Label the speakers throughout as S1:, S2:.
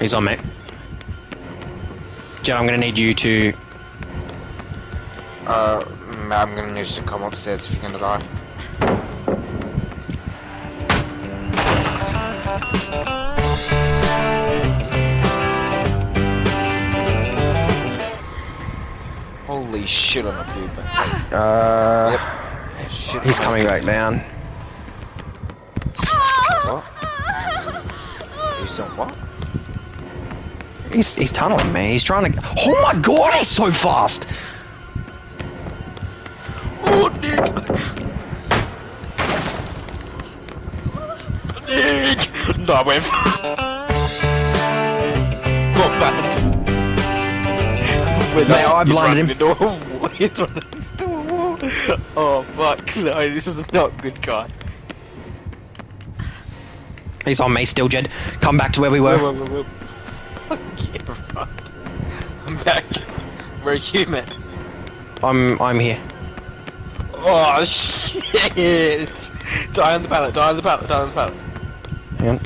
S1: He's on me. Jed, I'm gonna need you to.
S2: Uh, mm, I'm gonna need you to come upstairs if you're gonna die. Holy shit on a man.
S1: Uh,
S2: Yep. Shit
S1: he's coming back down.
S2: What? He's on what?
S1: He's he's tunneling me. He's trying to. Oh my god, he's so fast!
S2: Oh, Nick! Nick! No, I went. Got back. Wait,
S1: Mate, I blinded him.
S2: He's running into a wall. Oh fuck! No, this is not good, guy.
S1: He's on me still, Jed. Come back to where we were.
S2: Whoa, whoa, whoa, whoa. Fuck yeah. I'm back. We're human.
S1: I'm I'm here.
S2: Oh shit! Die on the pallet, die on the pallet, die on the pallet.
S1: Hang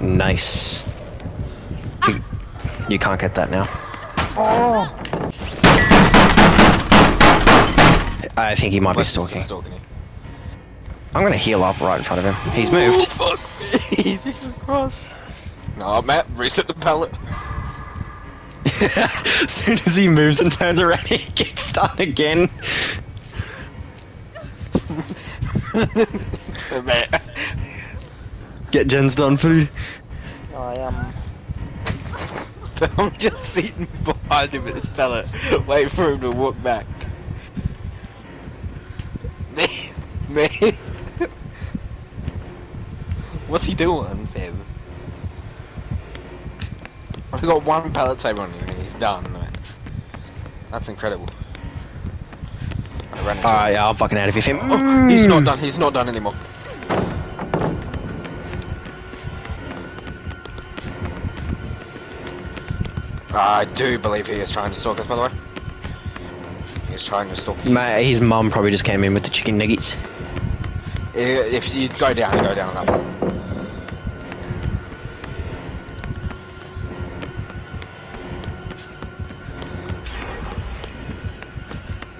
S1: on. Nice. You, you can't get that now. Oh! I think he might be
S2: My sister's
S1: stalking.
S2: stalking you.
S1: I'm gonna heal up right in front of him. He's moved.
S2: Oh, fuck me, Jesus Christ. No, Matt, reset the pallet.
S1: as soon as he moves and turns around, he gets done again.
S2: Matt.
S1: Get gens done for you.
S3: I am.
S2: I'm just sitting behind him with the pallet, waiting for him to walk back. Me, me. What's he doing, Fib? I've got one pallet saver on him and he's done, man. That's incredible. I ran into
S1: Alright,
S2: him.
S1: yeah, I'm fucking out of here.
S2: Oh, he's not done, he's not done anymore. I do believe he is trying to stalk us, by the way. He's trying to stalk you.
S1: Mate, his mum probably just came in with the chicken nuggets.
S2: If you go down, go down on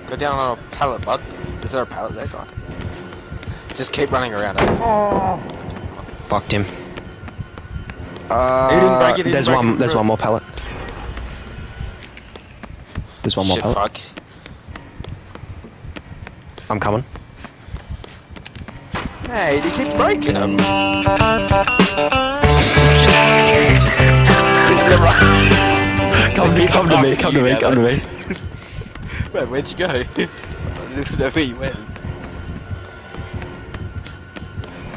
S2: Go down on a pallet, bud. Is there a pallet there, guy? Just keep running around it.
S1: Fucked him. Uh,
S2: He didn't break it,
S1: there's one.
S2: it.
S1: There's one more pallet. There's one more
S2: Shit,
S1: pellet.
S2: fuck.
S1: I'm coming.
S2: Hey, you keep breaking them.
S1: Come to, me. come to me. Come to me. Come to me.
S2: Where'd you go? I where you went.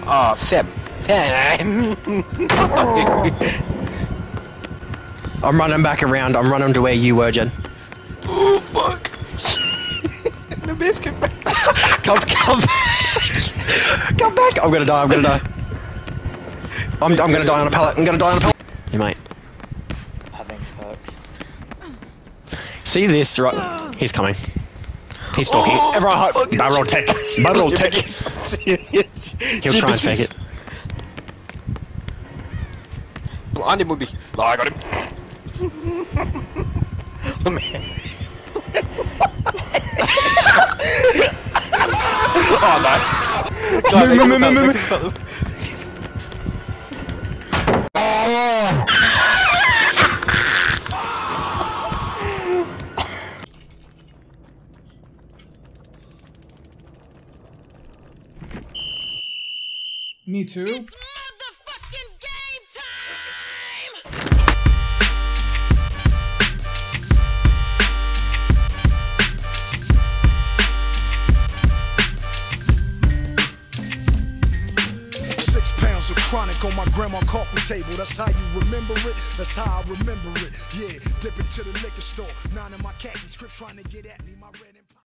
S2: Oh, Feb.
S1: I'm running back around. I'm running to where you were, Jen.
S2: oh, fuck. the biscuit back.
S1: Come, come back. come back. I'm gonna die. I'm gonna die. I'm, I'm gonna die on a pallet. I'm gonna die on a pallet. Hey, mate. See this, right? He's coming. He's stalking.
S2: Oh,
S1: Everyone, hide.
S2: fucking
S1: barrel tech. Barrel tech.
S2: He'll
S1: try and fake it.
S2: Blind him would be. Oh, I got him. the man. oh no.
S1: Move, move, move,
S2: cut,
S1: move,
S4: Me too.
S5: motherfucking game time!
S6: Six pounds of chronic on my grandma coffee table. That's how you remember it. That's how I remember it. Yeah, dip into the liquor store. Nine of my khakis, script trying to get at me. My red and